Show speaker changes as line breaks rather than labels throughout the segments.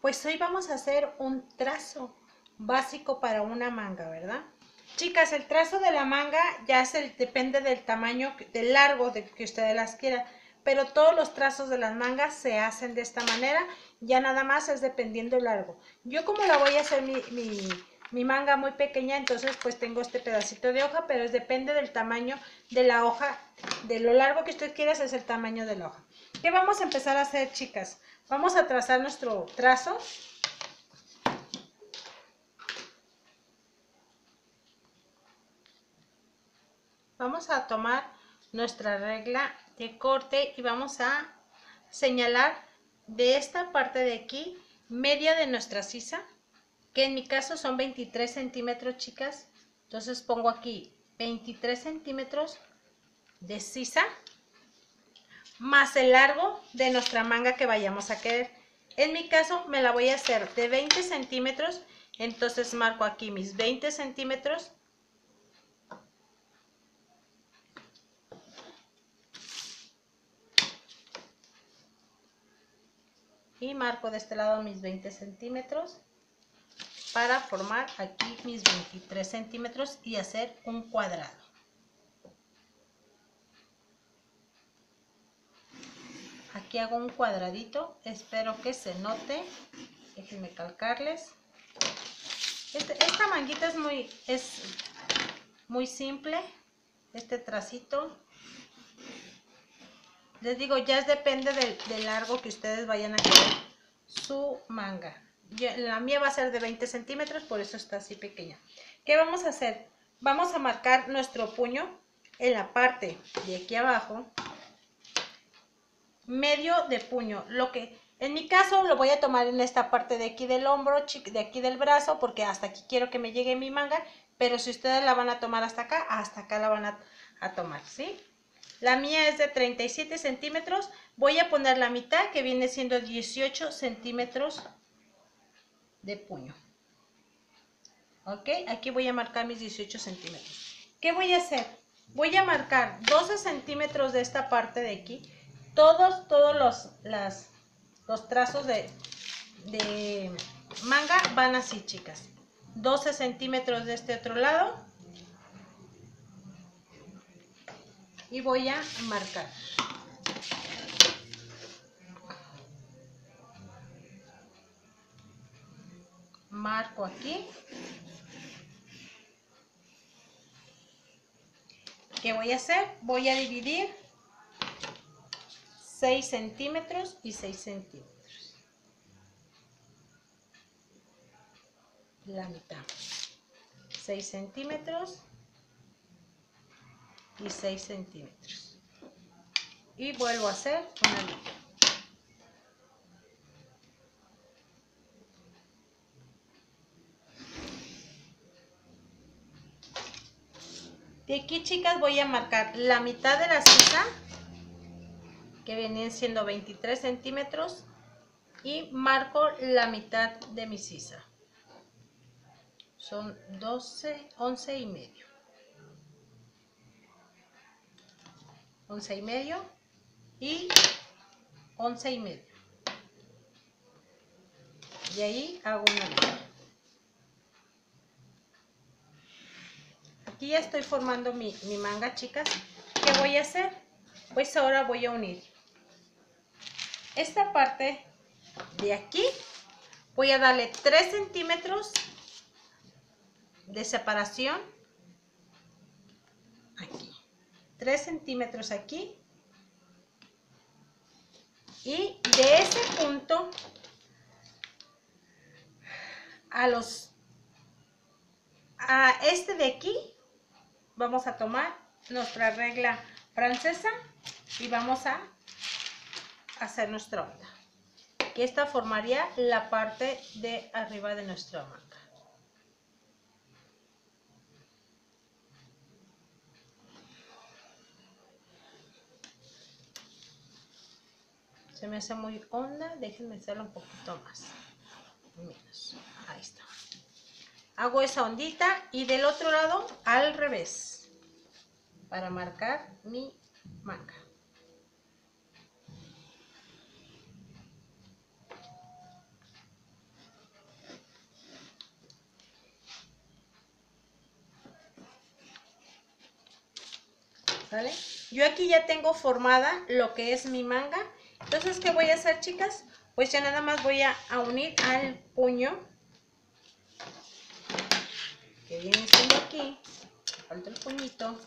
Pues hoy vamos a hacer un trazo básico para una manga, ¿verdad? Chicas, el trazo de la manga ya se, depende del tamaño, del largo de que ustedes las quieran, pero todos los trazos de las mangas se hacen de esta manera, ya nada más es dependiendo el largo. Yo como la voy a hacer mi, mi, manga muy pequeña, entonces pues tengo este pedacito de hoja, pero es, depende del tamaño de la hoja, de lo largo que usted quiera es el tamaño de la hoja. ¿Qué vamos a empezar a hacer, chicas? Vamos a trazar nuestro trazo. Vamos a tomar nuestra regla de corte y vamos a señalar de esta parte de aquí, media de nuestra sisa, que en mi caso son 23 centímetros, chicas. Entonces pongo aquí 23 centímetros de sisa más el largo de nuestra manga que vayamos a querer. En mi caso me la voy a hacer de 20 centímetros, entonces marco aquí mis 20 centímetros. Y marco de este lado mis 20 centímetros para formar aquí mis 23 centímetros y hacer un cuadrado. Aquí hago un cuadradito espero que se note déjenme calcarles. Este, esta manguita es muy es muy simple este tracito. Les digo ya depende del, largo que ustedes vayan a querer su manga. La mía va a ser de 20 centímetros por eso está así pequeña. ¿qué vamos a hacer? vamos a marcar nuestro puño en la parte de aquí abajo medio de puño. Lo que en mi caso lo voy a tomar en esta parte de aquí del hombro, de aquí del brazo, porque hasta aquí quiero que me llegue mi manga, pero si ustedes la van a tomar hasta acá, hasta acá la van a, a tomar, ¿sí? La mía es de 37 centímetros, voy a poner la mitad que viene siendo 18 centímetros de puño. ¿Ok? Aquí voy a marcar mis 18 centímetros. ¿Qué voy a hacer? Voy a marcar 12 centímetros de esta parte de aquí todos, todos los, las, los trazos de, de manga van así, chicas. 12 centímetros de este otro lado. Y voy a marcar. Marco aquí. ¿Qué voy a hacer? Voy a dividir 6 centímetros y 6 centímetros. La mitad. 6 centímetros y 6 centímetros. Y vuelvo a hacer una mitad. De aquí, chicas, voy a marcar la mitad de la cinta que vienen siendo 23 centímetros y marco la mitad de mi sisa. Son 12 11 y medio. 11 y medio y 11 y medio. Y ahí hago una mitad aquí ya estoy formando mi, mi manga chicas. ¿qué voy a hacer? pues ahora voy a unir esta parte de aquí voy a darle 3 centímetros de separación aquí. 3 centímetros aquí. Y de ese punto a los a este de aquí vamos a tomar nuestra regla francesa y vamos a hacer nuestra onda. Que esta formaría la parte de arriba de nuestra manga. Se me hace muy honda, déjenme hacerlo un poquito más. Menos. Ahí está. Hago esa ondita y del otro lado al revés. Para marcar mi manga. Yo aquí ya tengo formada lo que es mi manga. Entonces, ¿qué voy a hacer, chicas? Pues ya nada más voy a, unir al puño. Que viene siendo aquí. Falta el puñito.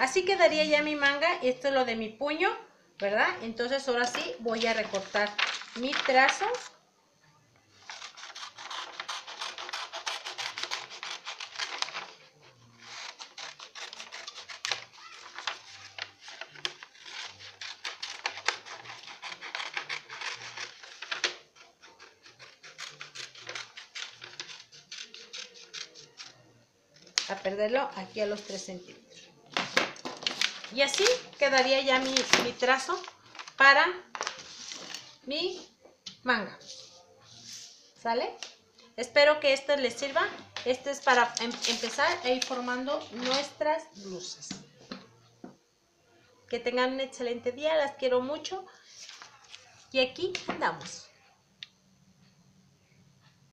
Así quedaría ya mi manga. Esto es lo de mi puño, ¿verdad? Entonces ahora sí voy a recortar mi trazo. Perderlo aquí a los 3 centímetros. Y así quedaría ya mi, trazo para mi manga. ¿Sale? Espero que esto les sirva. Este es para em, empezar a ir formando nuestras blusas. Que tengan un excelente día, las quiero mucho. Y aquí andamos.